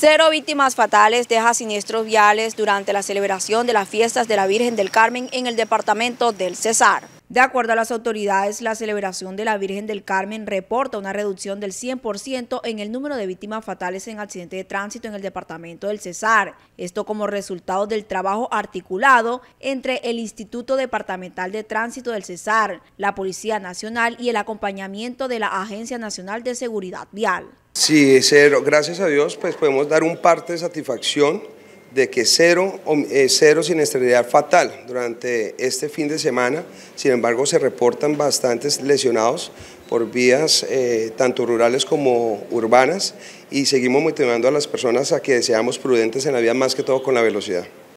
Cero víctimas fatales deja siniestros viales durante la celebración de las fiestas de la Virgen del Carmen en el departamento del Cesar. De acuerdo a las autoridades, la celebración de la Virgen del Carmen reporta una reducción del 100% en el número de víctimas fatales en accidentes de tránsito en el departamento del Cesar. Esto como resultado del trabajo articulado entre el Instituto Departamental de Tránsito del Cesar, la Policía Nacional y el acompañamiento de la Agencia Nacional de Seguridad Vial. Sí, cero. Gracias a Dios, pues podemos dar un parte de satisfacción de que cero, eh, cero siniestralidad fatal durante este fin de semana. Sin embargo, se reportan bastantes lesionados por vías eh, tanto rurales como urbanas y seguimos motivando a las personas a que seamos prudentes en la vía más que todo con la velocidad.